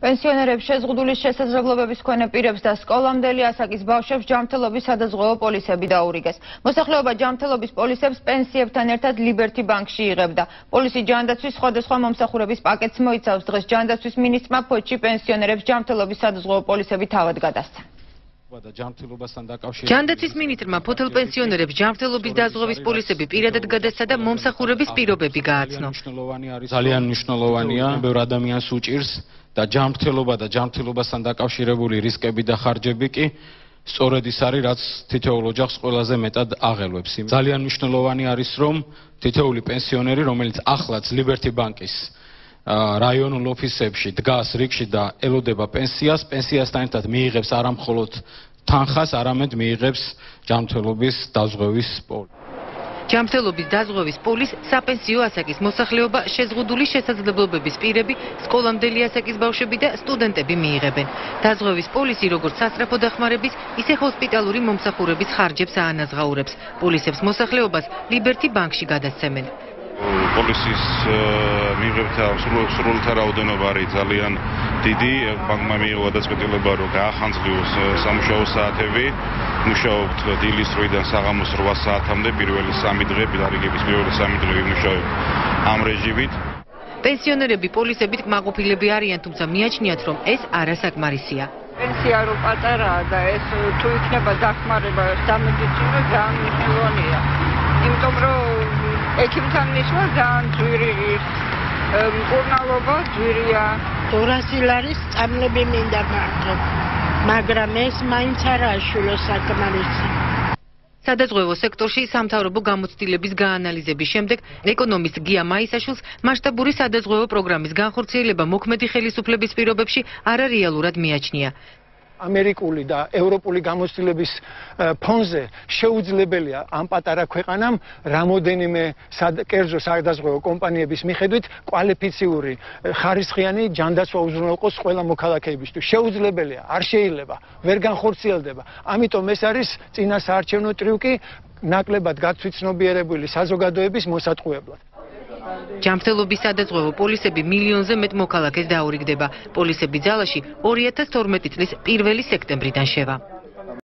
პენსიონერებს შეზღუდული შესაძლებლობების მქონე პირებს და სკოლამდელი ასაკის ბავშვებს ჯანმრთელობის სადაზღვევო პოლისები დაურიგეს. მოსახლეობა ჯანმრთელობის პოლისებს პენსიებთან ერთად ლიბერტი ბანკში იღებდა. პოლისი ჯანდაცვის სხვადასხვა მომსახურების პაკეტს მოიცავს. დღეს ჯანდაცვის მინისტრმა ფოჩი პენსიონერებს ჯანმრთელობის სადაზღვევო პოლისები თავად გადასცა. ჯანდაცვის მინისტრმა ფოთელ პენსიონერებს ჯანმრთელობის დაზღვევის პოლისები პირადად გადასცა და მომსახურების პირობები გააცნო. ძალიან მნიშვნელოვანია, ბევრ ადამიანს უჭირს და ჯანმრთელობა და ჯანმრთელობასთან დაკავშირებული რისკები და ხარჯები კი სწორედ ის არის, რაც თითოეულ ოჯახს ყველაზე მეტად აღელვებს. ძალიან მნიშვნელოვანი არის, რომ თითოეული პენსიონერი, რომელიც ახლაც ლიბერტი ბანკის რაიონულ ოფისებში დგას რიგში და ელოდება პენსიას, პენსიასთან ერთად მიიღებს არამხოლოდ თანხას, არამედ მიიღებს ჯანმრთელობის დაზღვევის პოლი. ჯანმრთელობის დაზღვევის პოლის საპენსიო ასაკის მოსახლეობა შეზღუდული შესაძლებლობების პირები, სკოლამდელი ასაკის ბავშვები და სტუდენტები მიიღებენ. დაზღვევის პოლისი როგორც სასწრაფო დახმარების, ისე ჰოსპიტალური მომსახურების ხარჯებს აანაზღაურებს. პოლისებს მოსახლეობას ლიბერტი ბანკში გადასცემენ. პოლისის მიღებთა სრულთა რაოდენობა არის ძალიან დიდი. ბანკმა მიიღო გადაწყვეტილება, რომ გაახანძლიოს სამუშაო საათები. მუშაობთ დილის 8-დან საღამოს 8 საათამდე პირველი 3 დღე, ბილარიგების პირველი 3 დღე ვიმუშაობ ამ რეჟიმით. პენსიონერები პოლისებით კმაყოფილები არიან, თუმცა მიაჩნიათ, რომ ეს არასაკმარისია. პენსია რო პატარაა და ეს თუ იქნება დახმარება სამედიცინო ძალიან მნიშვნელოვანია. იმიტომ რომ ექიმთან მისვლა ძალიან ძვირი მკურნალობა ძვირია 200 ლარის წამლები მინდა მარტო მაგრამ ეს მაინც არაა შულო საკმარისი. სადაზღვევო სექტორში სამთავრობო გამოცდილების გაანალიზების შემდეგ ეკონომისტ გია მაისაშვილს მასშტაბური სადაზღვევო პროგრამის განხორციელება მოქმედი ხელისუფლების პირობებში არარეალურად მიაჩნია. ამერიკული და ევროპული გამოცდილების ფონზე შეუძლებელია ამ პატარა ქვეყანამ რამოდენიმე კერძო სადაზღვევო კომპანიების მიხედვით კვალიფიციური ხარისხიანი ჯანდაცვა უზრუნველყოს ყველა მოქალაქეებისთვის. შეუძლებელია, არ შეიძლება, ვერ განხორციელდება. ამიტომ ეს არის წინასაარჩევნო ტრიუკი ნაკლებად გაცვიცნობიერებული საზოგადოების მოსატყუებლად. ჯანმრთელობის სადაზღვევო პოლისები მილიონზე მეტ მოქალაქეს დაურიგდება. პოლისები ძალაში 2012 წლის 1 სექტემბრიდან შევა.